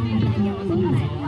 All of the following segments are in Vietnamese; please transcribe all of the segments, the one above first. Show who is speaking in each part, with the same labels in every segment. Speaker 1: những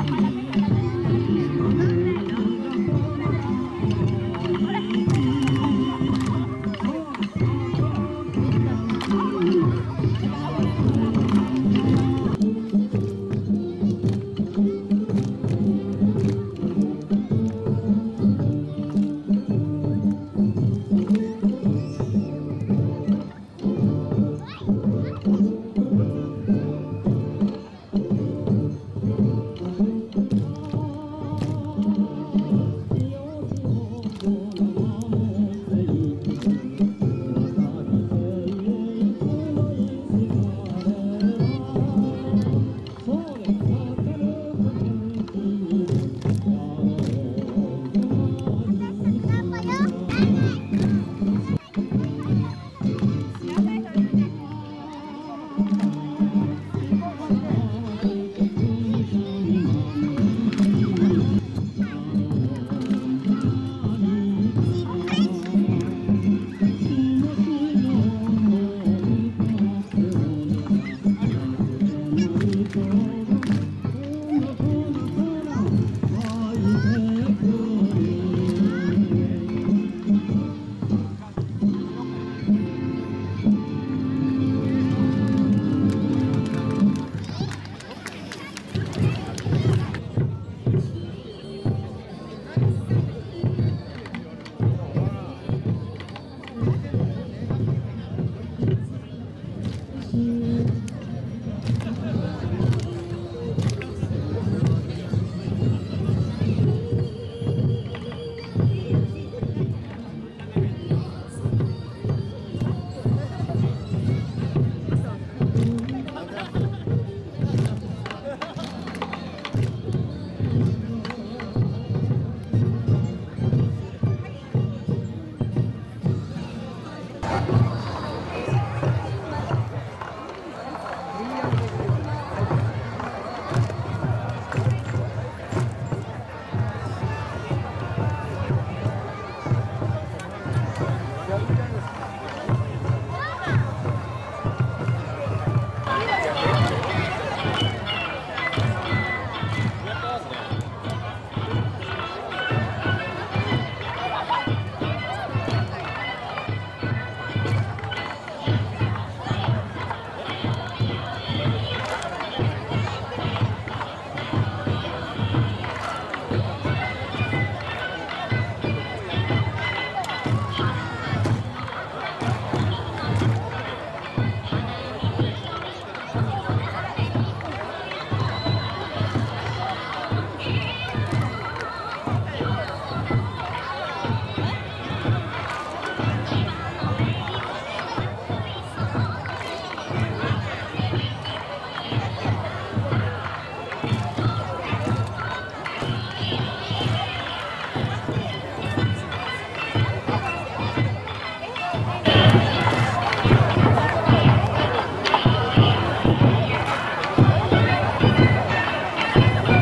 Speaker 2: Mm-hmm.
Speaker 3: Bye.